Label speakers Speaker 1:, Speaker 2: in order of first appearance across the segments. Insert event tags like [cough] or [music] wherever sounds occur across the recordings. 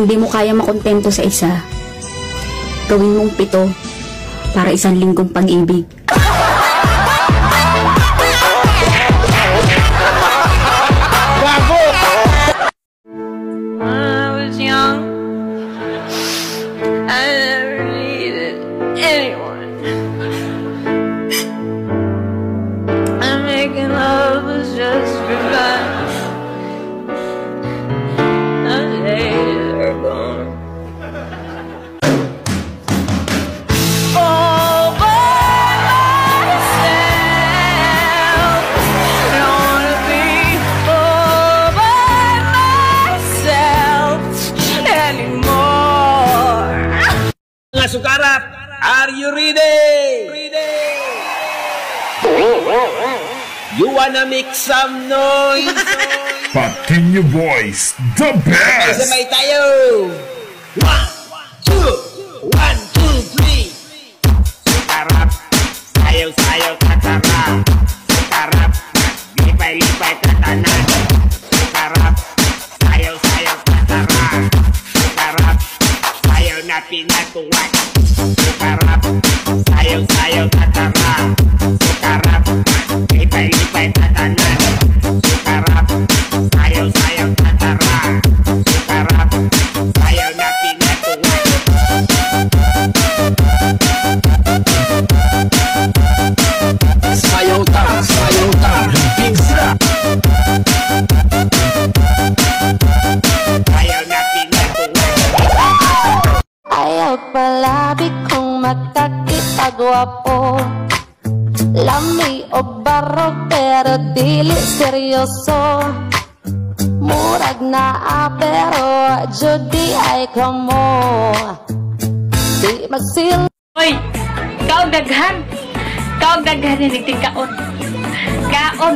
Speaker 1: Kung di mo kaya makontento sa isa, gawin mong pito para isang linggong pag-ibig.
Speaker 2: I was young,
Speaker 3: Mga sukarap, are you ready? Ready! You wanna make some noise?
Speaker 4: Patinho Boys, the best!
Speaker 3: Sabay tayo! One, two, one, two, three! Sukarap, sayaw, sayaw,
Speaker 5: makakitagwapo Lami o barog pero dili seryoso Murag na ah, pero judi ay kamo Di magsil
Speaker 6: Hoy, kaog daghan. Kaog daghan ni nagting kaon. Kaon.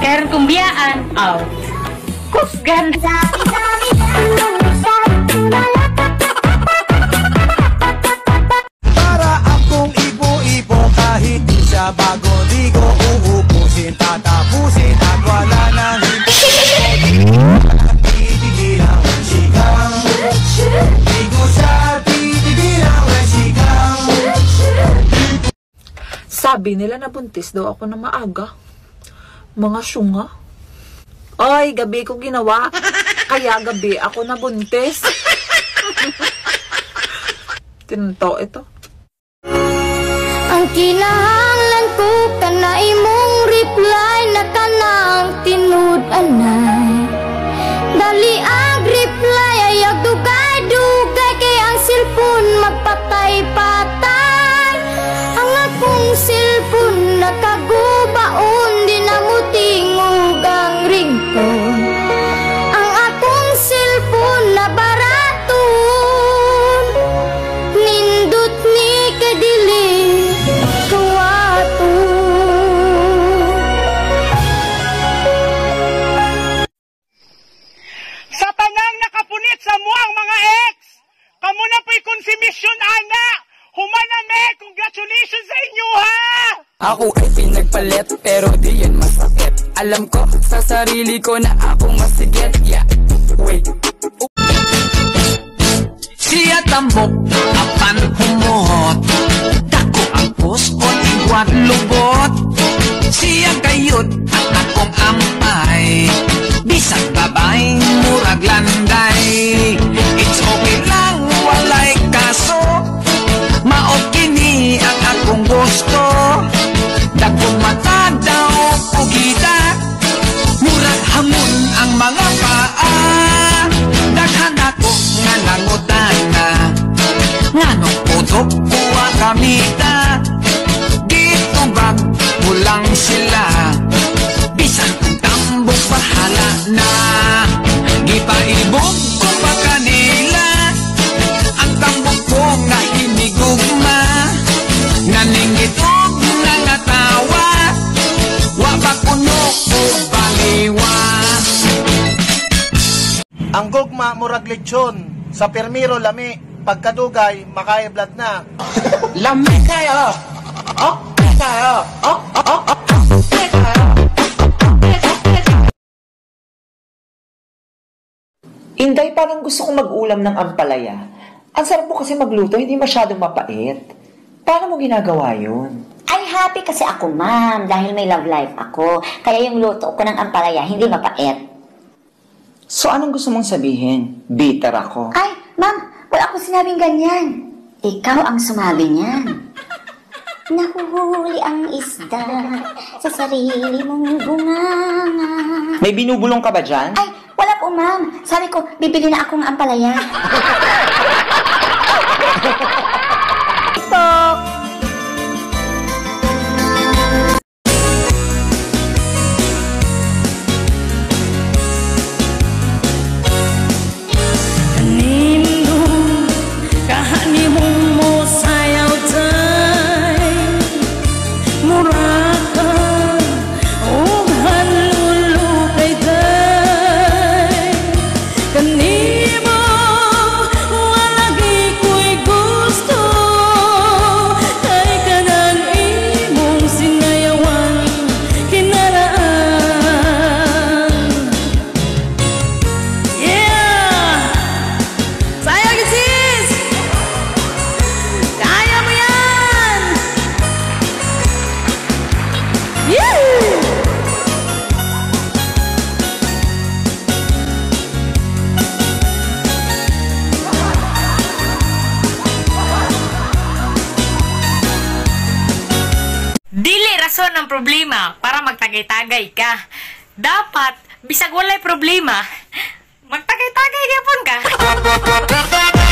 Speaker 6: Karon kung biyaan, aw. Kusgan.
Speaker 7: Para kahit di siya bago Di ko uubusin, tatapusin At wala nang
Speaker 8: Sabi nila na buntis daw ako na maaga. Mga syunga. Ay, gabi ko ginawa. Kaya gabi ako na buntis. Tinto ito.
Speaker 5: Ang kinahanglan ko kana imong reply na kanang tinud
Speaker 9: Ako ay pinagpalit pero di yan masakit. Alam ko sa sarili ko na ako masigit. Yeah, wait.
Speaker 7: Siya tambok, apan humuhot. Dako ang puskot, iwat lubot Na Gipaibog ko pa kanila. Ang tambok ko nga hinigugma Naningitog na nga tawa Wa ba ko baliwa?
Speaker 10: Ang gugma murag lechon. Sa permiro lami. Pagkadugay makaiblat na.
Speaker 11: Lami kayo! Oh, kayo! Oh, oh, oh! Inday, parang gusto kong mag-ulam ng ampalaya. Ang sarap mo kasi magluto, hindi masyadong mapait. Paano mo ginagawa yun?
Speaker 12: Ay, happy kasi ako, ma'am, dahil may love life ako. Kaya yung luto ko ng ampalaya, hindi mapait.
Speaker 11: So, anong gusto mong sabihin? Bitter ako.
Speaker 12: Ay, ma'am, wala akong sinabing ganyan. Ikaw ang sumabi niyan. Nahuhuli ang isda sa sarili mong bunganga.
Speaker 11: May binubulong ka ba dyan?
Speaker 12: Ay, wala po, ma'am. Sabi ko, bibili na akong ampalaya. [laughs]
Speaker 6: Rason ang problema para magtagay-tagay ka. Dapat, bisag walay problema, magtagay-tagay gyapon ka. [laughs]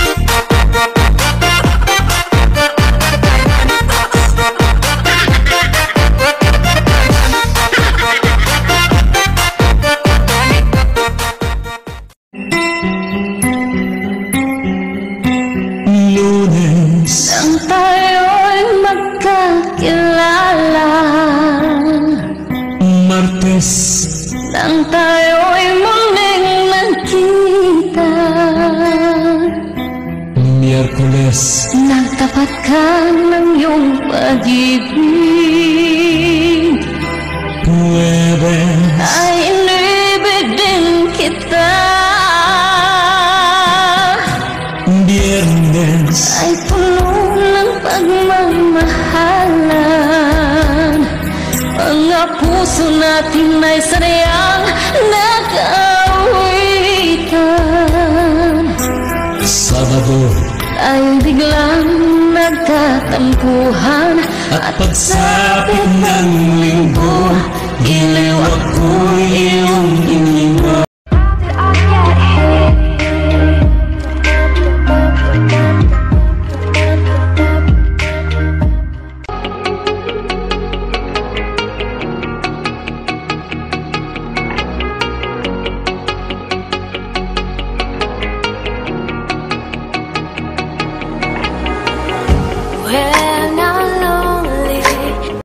Speaker 13: Miyerkules Nagtapat ka ng iyong pag-ibig. Ay inibig din kita. Biyernes. Ay puno ng pagmamahalan. Mga puso natin ay sarayang nag-awitan ay biglang nagkatampuhan At pagsapit ng linggo Giliw ako'y iyong iniwan.